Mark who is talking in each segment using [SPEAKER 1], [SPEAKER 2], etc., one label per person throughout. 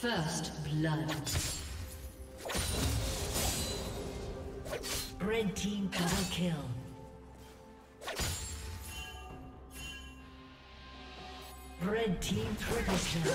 [SPEAKER 1] First blood. Red team double kill. Red team triple kill.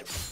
[SPEAKER 2] you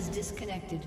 [SPEAKER 2] has disconnected.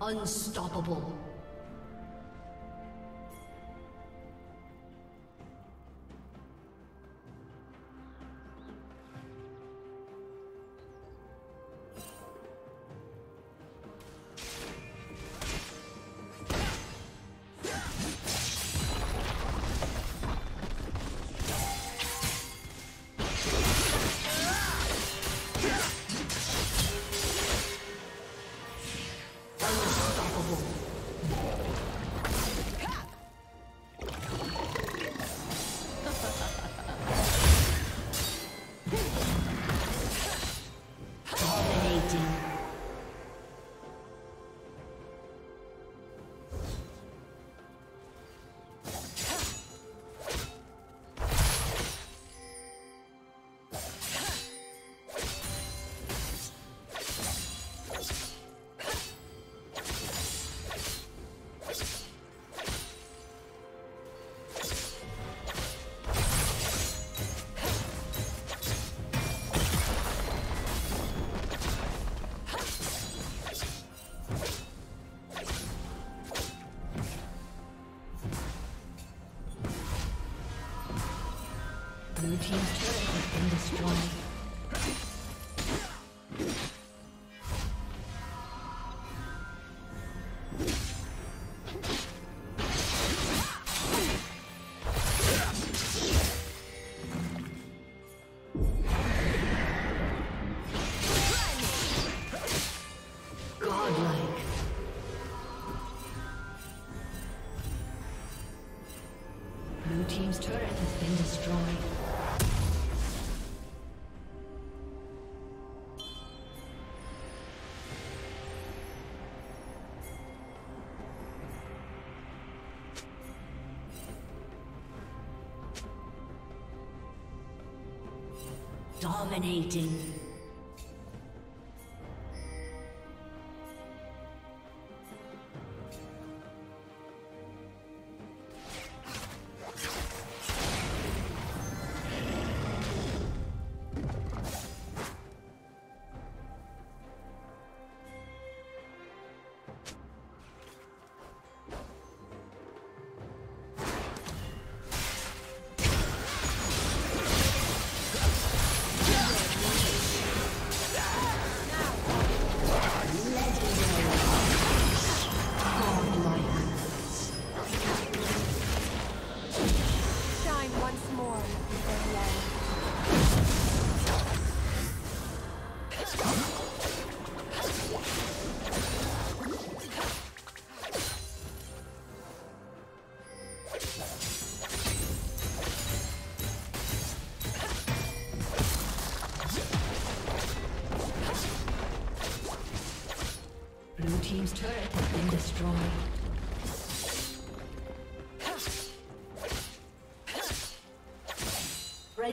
[SPEAKER 1] Unstoppable. Dominating.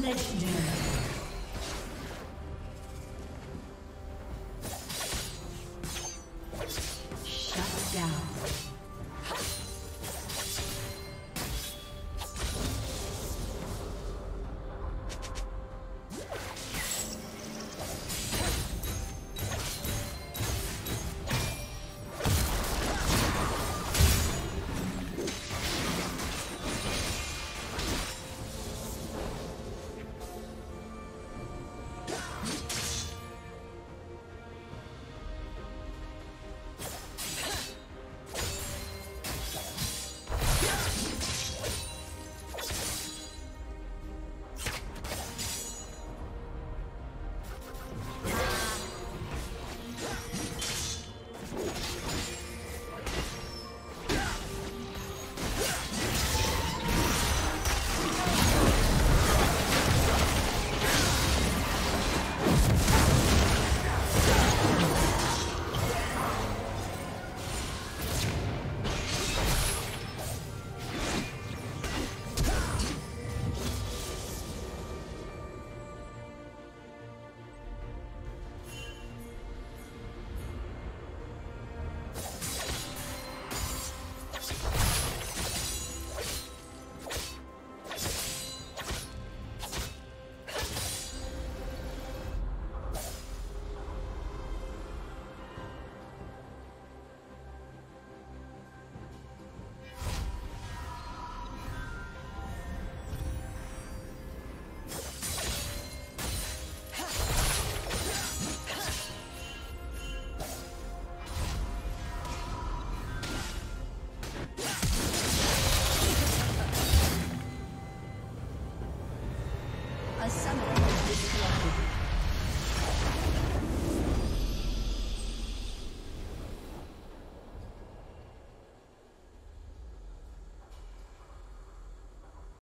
[SPEAKER 1] Legendary.